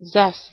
zes